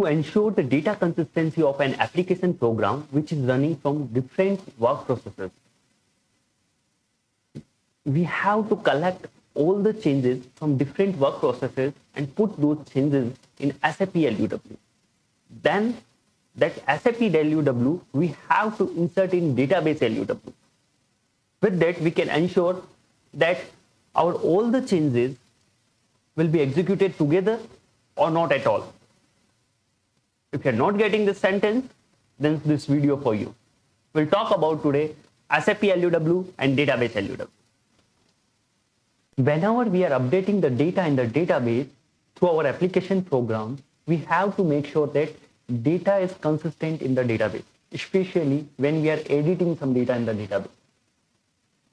to ensure the data consistency of an application program which is running from different work processes. We have to collect all the changes from different work processes and put those changes in SAP LUW. Then that SAP LUW we have to insert in database LUW. With that, we can ensure that our all the changes will be executed together or not at all. If you're not getting this sentence, then this video for you. We'll talk about today SAP LUW and database LUW. Whenever we are updating the data in the database through our application program, we have to make sure that data is consistent in the database, especially when we are editing some data in the database.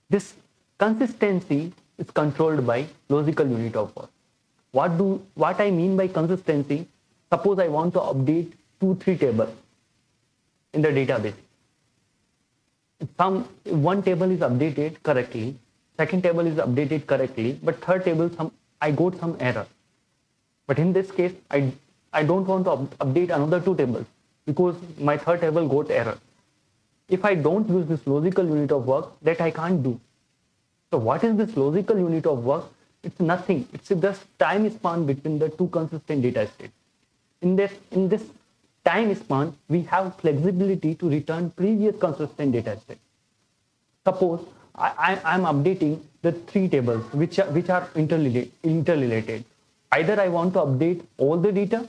This consistency is controlled by logical unit of work. What do what I mean by consistency? Suppose I want to update two, three tables in the database. Some one table is updated correctly, second table is updated correctly, but third table some I got some error. But in this case, I I don't want to up, update another two tables because my third table got error. If I don't use this logical unit of work, that I can't do. So what is this logical unit of work? It's nothing. It's just time span between the two consistent data states. In this, in this time span, we have flexibility to return previous consistent data set. Suppose I, I, am updating the three tables which are, which are interrelated, interrelated. Either I want to update all the data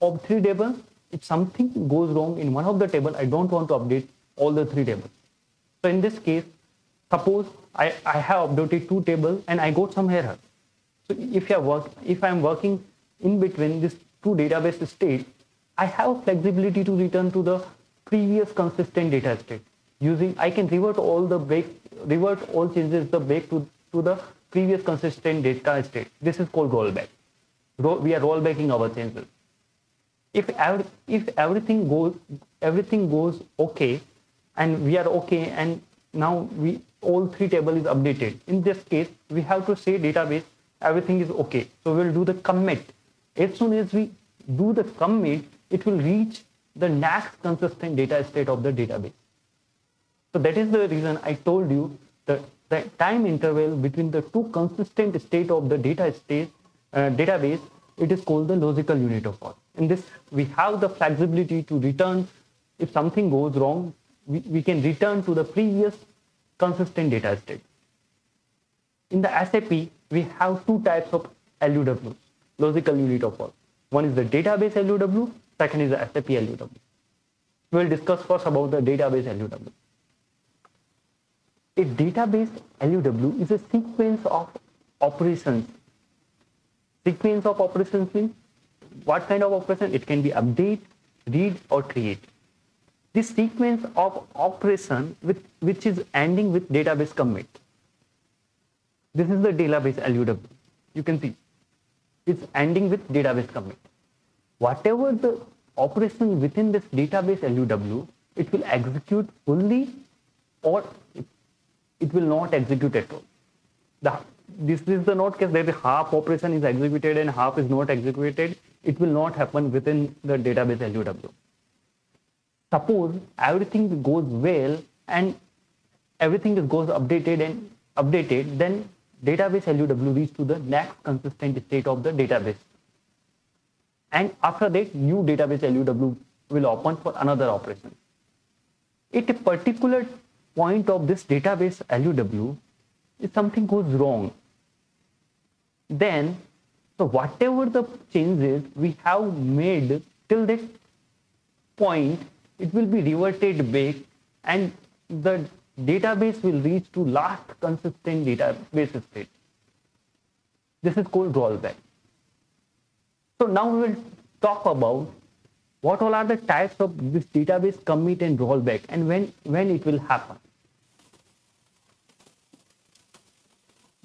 of three tables. If something goes wrong in one of the table, I don't want to update all the three tables. So in this case, suppose I, I have updated two tables and I got some error. So if you work, if I'm working in between these two database state, I have flexibility to return to the previous consistent data state. Using I can revert all the break, revert all changes the back to, to the previous consistent data state. This is called rollback. we are rollbacking our changes if every, if everything goes everything goes okay and we are okay and now we all three table is updated in this case we have to say database everything is okay so we'll do the commit as soon as we do the commit it will reach the next consistent data state of the database so that is the reason i told you that the time interval between the two consistent state of the data state uh, database it is called the logical unit of work in this, we have the flexibility to return. If something goes wrong, we, we can return to the previous consistent data state. In the SAP, we have two types of LUW, logical unit of work. One is the database LUW, second is the SAP LUW. We'll discuss first about the database LUW. A database LUW is a sequence of operations. Sequence of operations means what kind of operation? It can be update, read, or create. This sequence of operation with, which is ending with database commit. This is the database LUW. You can see it's ending with database commit. Whatever the operation within this database LUW, it will execute fully or it will not execute at all. The, this is the not case that half operation is executed and half is not executed it will not happen within the database LUW. Suppose everything goes well and everything goes updated and updated, then database LUW reach to the next consistent state of the database. And after that, new database LUW will open for another operation. At a particular point of this database LUW, if something goes wrong, then so whatever the changes we have made till that point, it will be reverted back and the database will reach to last consistent database state. This is called rollback. So now we will talk about what all are the types of this database commit and rollback and when, when it will happen.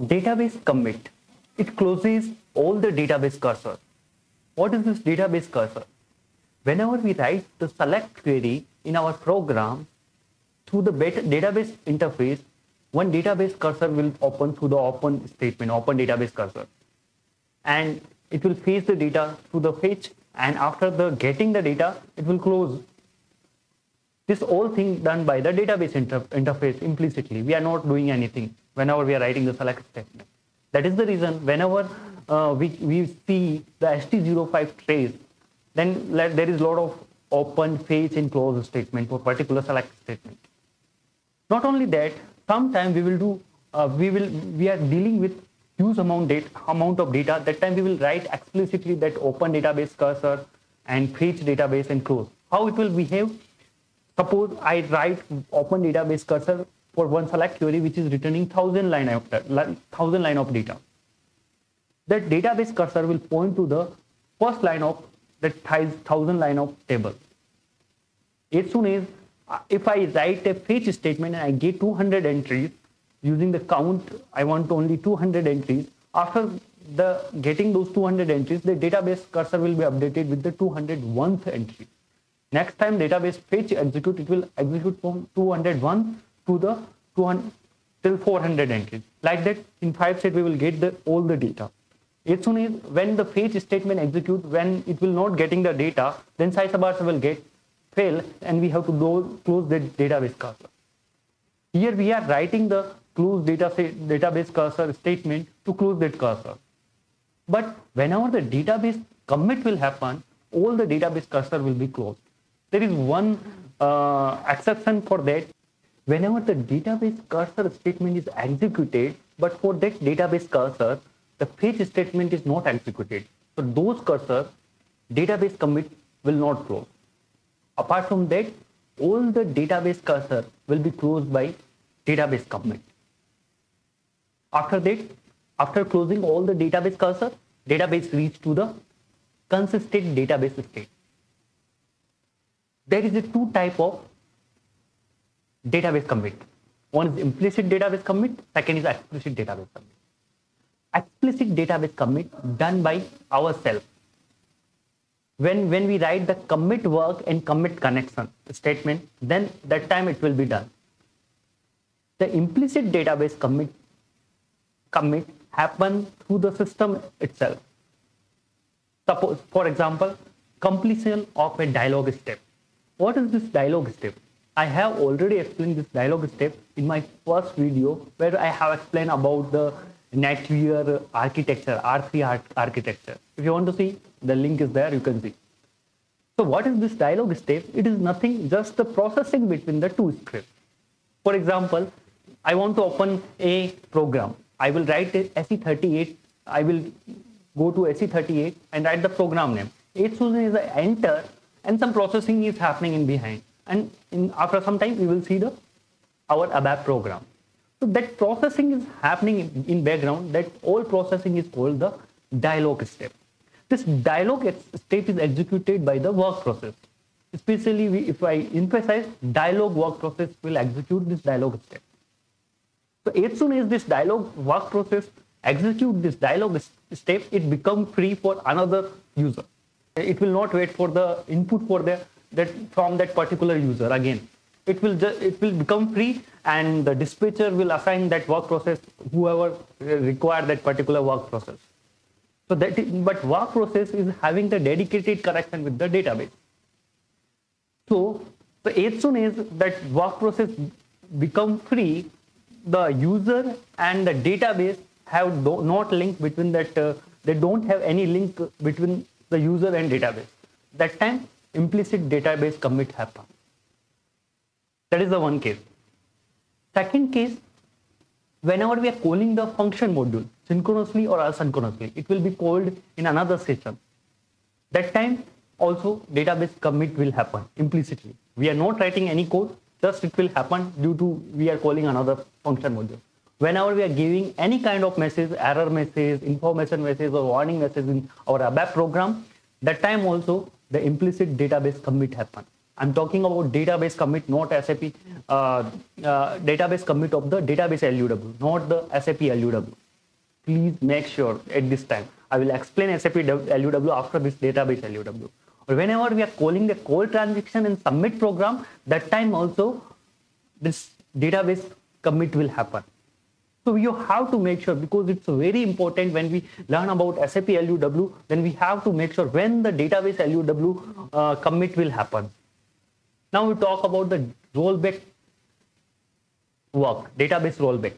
Database commit it closes all the database cursor. What is this database cursor? Whenever we write the select query in our program through the database interface, one database cursor will open through the open statement, open database cursor. And it will fetch the data through the fetch and after the getting the data, it will close. This whole thing done by the database inter interface implicitly. We are not doing anything whenever we are writing the select statement. That is the reason whenever uh, we, we see the ST05 trace, then there is a lot of open fetch and close statement for particular select statement. Not only that, sometime we will do, uh, we will, we are dealing with huge amount, data, amount of data. That time we will write explicitly that open database cursor and fetch database and close. How it will behave? Suppose I write open database cursor for one select query which is returning thousand line of thousand line of data. That database cursor will point to the first line of that thousand line of table. As soon as uh, Uh, if I write a fetch statement and I get 200 entries using the count, I want only 200 entries. After the getting those 200 entries, the database cursor will be updated with the 201th entry. Next time database fetch execute, it will execute from 201 to the 200 till 400 entries. Like that, in five steps, we will get the all the data. As soon as when the fetch statement execute, when it will not getting the data, then sidebar will get fail and we have to go close the database cursor. Here we are writing the close data database cursor statement to close that cursor. But whenever the database commit will happen, all the database cursor will be closed. There is one uh, exception for that. Whenever the database cursor statement is executed, but for that database cursor, the fetch statement is not executed. So those cursor, database commit will not close. Apart from that, all the database cursor will be closed by database commit. After that, after closing all the database cursor, database reach to the consistent database state. There is a two type of database commit. One is implicit database commit, second is explicit database commit explicit database commit done by ourselves. When, when we write the commit work and commit connection statement, then that time it will be done. The implicit database commit, commit happen through the system itself. Suppose, for example, completion of a dialog step. What is this dialog step? I have already explained this dialog step in my first video where I have explained about the NetWeaver architecture, R3 architecture. If you want to see, the link is there, you can see. So what is this dialog step? It is nothing, just the processing between the two scripts. For example, I want to open a program. I will write SE38. I will go to SE38 and write the program name. As soon as I enter, and some processing is happening in behind. And in, after some time, we will see the our ABAP program. So that processing is happening in, background. That all processing is called the dialog step. This dialog step is executed by the work process. Especially if I emphasize, dialog work process will execute this dialog step. So as soon as this dialog work process execute this dialog step, it become free for another user. It will not wait for the input for the that from that particular user again it will it will become free and the dispatcher will assign that work process whoever require that particular work process. So that but work process is having the dedicated connection with the database. So, the as soon as that work process become free the user and the database have do, not link between that uh, they don't have any link between the user and database. That time implicit database commit happen that is the one case. Second case, whenever we are calling the function module synchronously or asynchronously, it will be called in another session. That time also database commit will happen implicitly. We are not writing any code, just it will happen due to we are calling another function module. Whenever we are giving any kind of message, error message, information message or warning message in our ABAP program, that time also the implicit database commit happen. I'm talking about database commit, not SAP uh, uh, database commit of the database LUW, not the SAP LUW. Please make sure at this time. I will explain SAP LUW after this database LUW. Or whenever we are calling the call transaction and submit program, that time also this database commit will happen. So you have to make sure because it's very important when we learn about SAP LUW, then we have to make sure when the database LUW uh, commit will happen. Now we talk about the rollback work, database rollback.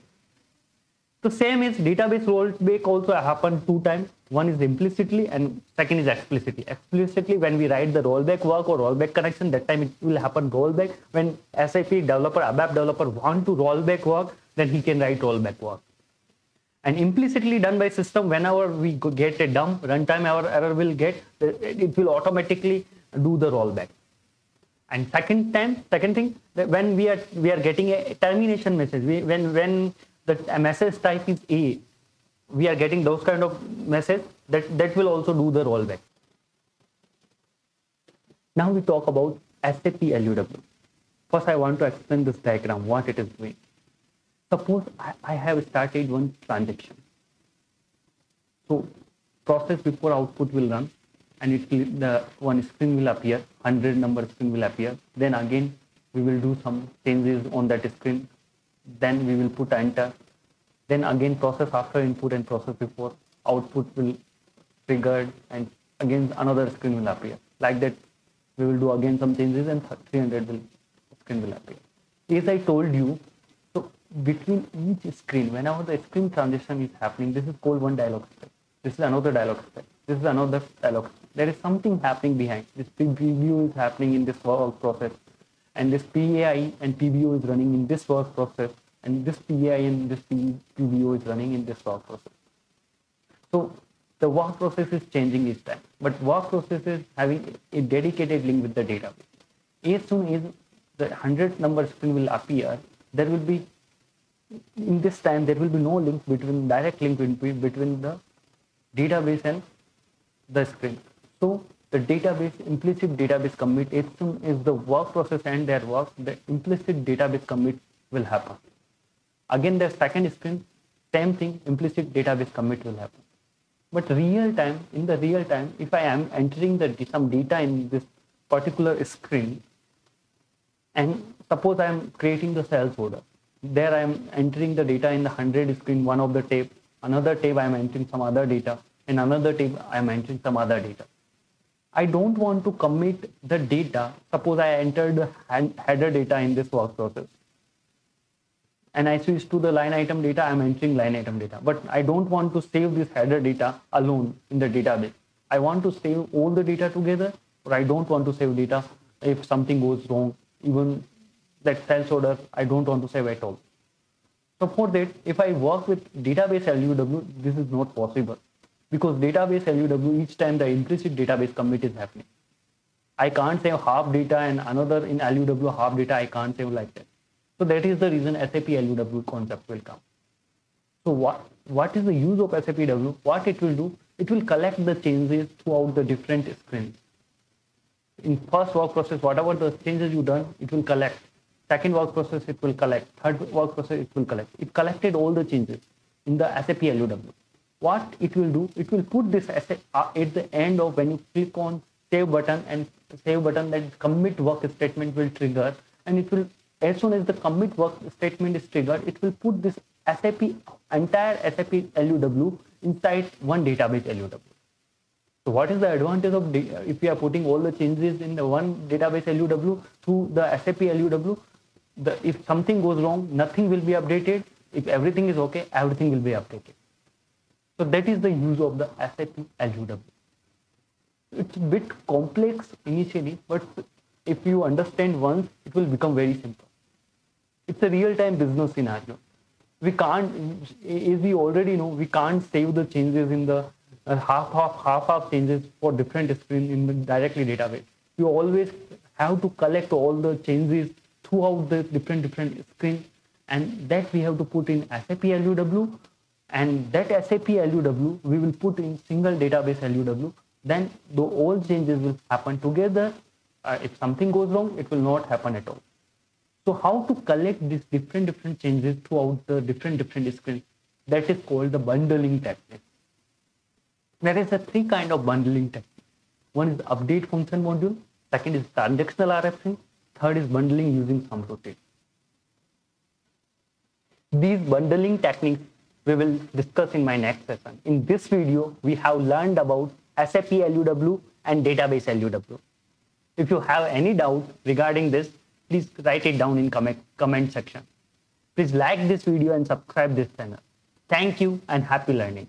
The same is database rollback also happen two times. One is implicitly and second is explicitly. Explicitly when we write the rollback work or rollback connection, that time it will happen rollback. When SAP developer, ABAP developer want to rollback work, then he can write rollback work. And implicitly done by system, whenever we get a dump, runtime error will get, it will automatically do the rollback. And second time, second thing, when we are we are getting a termination message, we, when when the message type is A, we are getting those kind of message that that will also do the rollback. Now we talk about SAP LUW. First, I want to explain this diagram, what it is doing. Suppose I, I have started one transaction. So process before output will run and it will, the one screen will appear, 100 number screen will appear. Then again, we will do some changes on that screen. Then we will put enter. Then again process after input and process before output will triggered and again another screen will appear. Like that, we will do again some changes and 300 will screen will appear. As I told you, so between each screen, whenever the screen transition is happening, this is called one dialog step. This is another dialog step. This is another dialog step. There is something happening behind. This preview is happening in this work process. And this PAI and PBO is running in this work process. And this PAI and this PBO is running in this work process. So the work process is changing each time. But work process is having a dedicated link with the database. As soon as the 100 number screen will appear, there will be in this time there will be no link between direct link between the database and the screen. So the database implicit database commit soon as the work process and their work, the implicit database commit will happen. Again, the second screen, same thing, implicit database commit will happen. But real time, in the real time, if I am entering the some data in this particular screen, and suppose I am creating the sales order, there I am entering the data in the 100 screen, one of the tape, another tape I am entering some other data, in another tape I am entering some other data. I don't want to commit the data. Suppose I entered header data in this work process. And I switch to the line item data, I'm entering line item data. But I don't want to save this header data alone in the database. I want to save all the data together, or I don't want to save data if something goes wrong, even that sales order I don't want to save at all. So for that, if I work with database LUW, this is not possible because database LUW, each time the implicit database commit is happening. I can't save half data and another in LUW half data, I can't save like that. So that is the reason SAP LUW concept will come. So what, what is the use of SAP LUW? What it will do? It will collect the changes throughout the different screens. In first work process, whatever the changes you done, it will collect Second work process, it will collect. Third work process, it will collect. It collected all the changes in the SAP LUW. What it will do, it will put this uh, at the end of when you click on save button and save button that commit work statement will trigger and it will as soon as the commit work statement is triggered, it will put this SAP entire SAP LUW inside one database LUW. So what is the advantage of if we are putting all the changes in the one database LUW through the SAP LUW? the, if something goes wrong, nothing will be updated. If everything is okay, everything will be updated. So that is the use of the SAP LUW. It's a bit complex initially, but if you understand once, it will become very simple. It's a real-time business scenario. We can't, as we already know, we can't save the changes in the uh, half half half half changes for different screens in the directly database. You always have to collect all the changes throughout the different different screen and that we have to put in SAP LUW and that SAP LUW we will put in single database LUW then the all changes will happen together. Uh, if something goes wrong it will not happen at all. So how to collect these different different changes throughout the different different screens that is called the bundling technique. There is a three kind of bundling technique. One is update function module. Second is transactional RFC Third is bundling using subroutine. These bundling techniques we will discuss in my next session. In this video, we have learned about SAP LUW and database LUW. If you have any doubt regarding this, please write it down in comment, comment section. Please like this video and subscribe this channel. Thank you and happy learning.